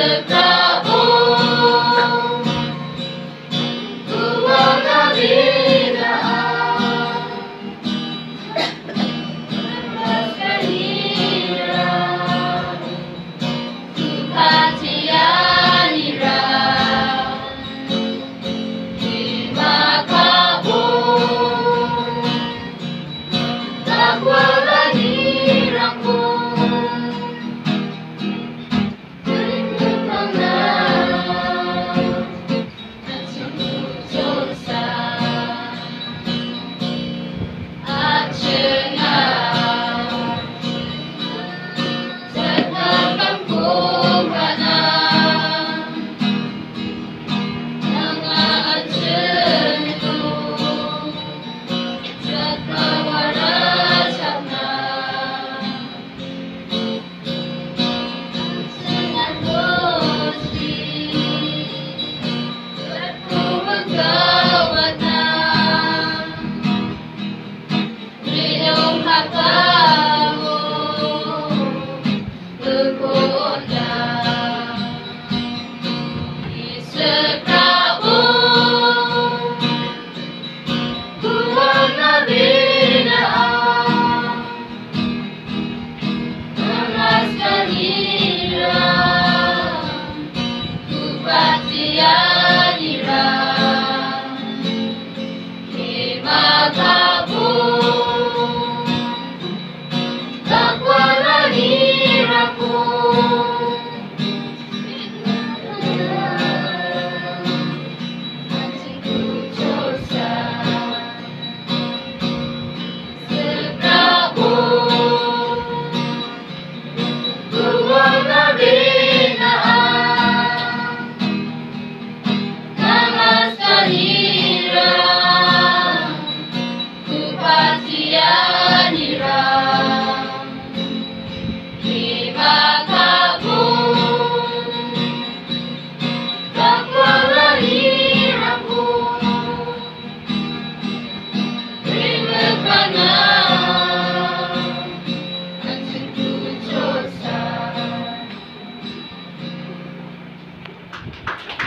the Mr.